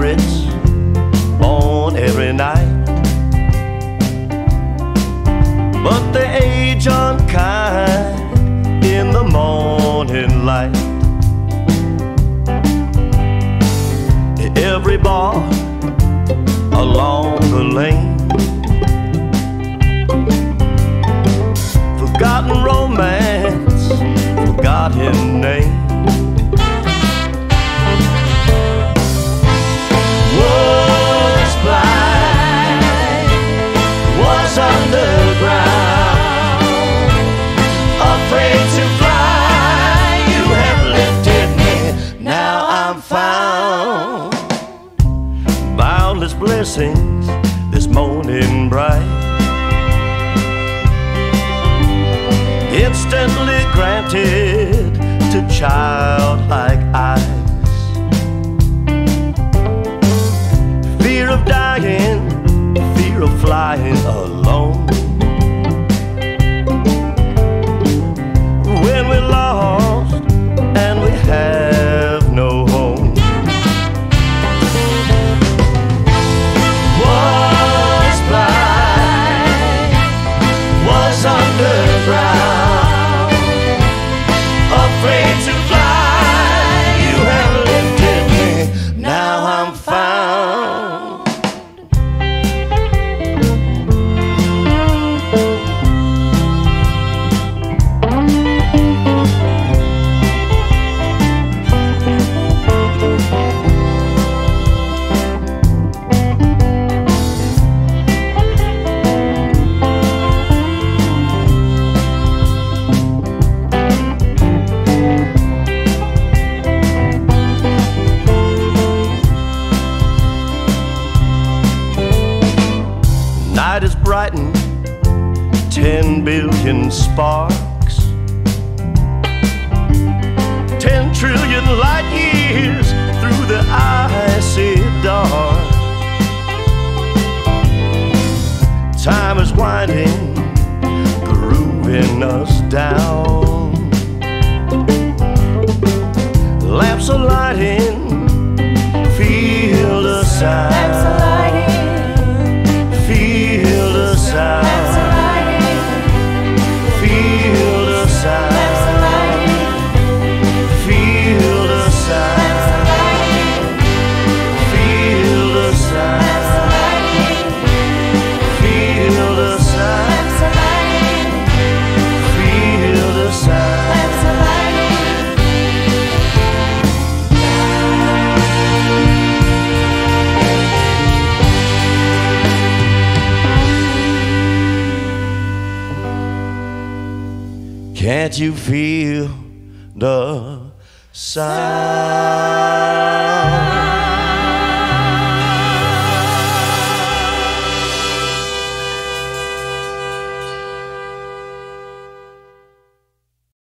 secrets on every night. But they age unkind in the morning light. Every bar along the lane. Forgotten romance, forgotten name. Boundless blessings this morning bright. Instantly granted to childlike eyes. Fear of dying, fear of flying alone. Night is brightened, ten billion sparks, ten trillion light years through the icy dark. Time is winding, grooving us down. Can't you feel the sound?